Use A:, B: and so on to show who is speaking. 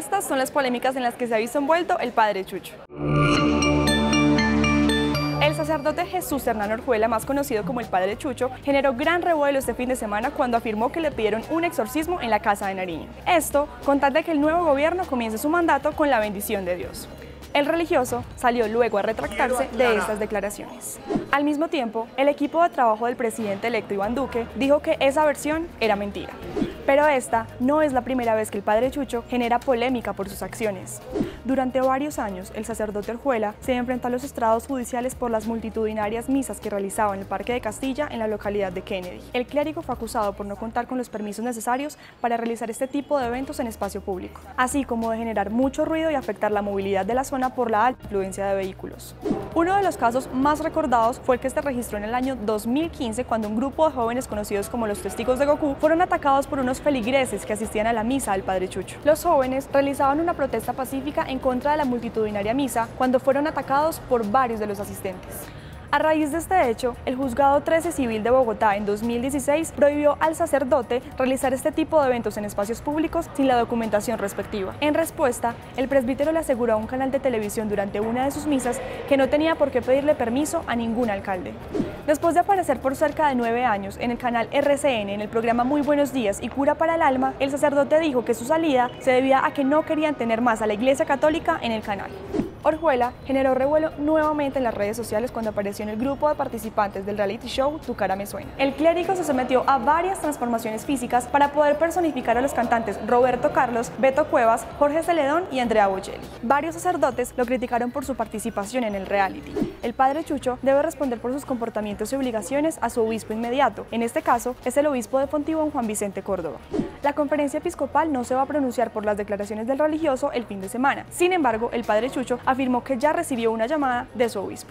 A: Estas son las polémicas en las que se ha visto envuelto el padre Chucho. El sacerdote Jesús Hernán Orjuela, más conocido como el Padre Chucho, generó gran revuelo este fin de semana cuando afirmó que le pidieron un exorcismo en la Casa de Nariño. Esto con tal de que el nuevo gobierno comience su mandato con la bendición de Dios. El religioso salió luego a retractarse de estas declaraciones. Al mismo tiempo, el equipo de trabajo del presidente electo Iván Duque dijo que esa versión era mentira. Pero esta no es la primera vez que el padre Chucho genera polémica por sus acciones. Durante varios años, el sacerdote Orjuela se enfrentó a los estrados judiciales por las multitudinarias misas que realizaba en el Parque de Castilla en la localidad de Kennedy. El clérigo fue acusado por no contar con los permisos necesarios para realizar este tipo de eventos en espacio público, así como de generar mucho ruido y afectar la movilidad de la zona por la alta influencia de vehículos. Uno de los casos más recordados fue el que se registró en el año 2015 cuando un grupo de jóvenes conocidos como los testigos de Goku fueron atacados por unos feligreses que asistían a la misa del Padre Chucho. Los jóvenes realizaban una protesta pacífica en contra de la multitudinaria misa cuando fueron atacados por varios de los asistentes. A raíz de este hecho, el Juzgado 13 Civil de Bogotá en 2016 prohibió al sacerdote realizar este tipo de eventos en espacios públicos sin la documentación respectiva. En respuesta, el presbítero le aseguró a un canal de televisión durante una de sus misas que no tenía por qué pedirle permiso a ningún alcalde. Después de aparecer por cerca de nueve años en el canal RCN en el programa Muy Buenos Días y Cura para el Alma, el sacerdote dijo que su salida se debía a que no querían tener más a la Iglesia Católica en el canal. Orjuela generó revuelo nuevamente en las redes sociales cuando apareció en el grupo de participantes del reality show Tu cara me suena. El clérigo se sometió a varias transformaciones físicas para poder personificar a los cantantes Roberto Carlos, Beto Cuevas, Jorge Celedón y Andrea Bocelli. Varios sacerdotes lo criticaron por su participación en el reality. El padre Chucho debe responder por sus comportamientos y obligaciones a su obispo inmediato. En este caso, es el obispo de Fontibón, Juan Vicente Córdoba. La conferencia episcopal no se va a pronunciar por las declaraciones del religioso el fin de semana. Sin embargo, el padre Chucho afirmó que ya recibió una llamada de su obispo.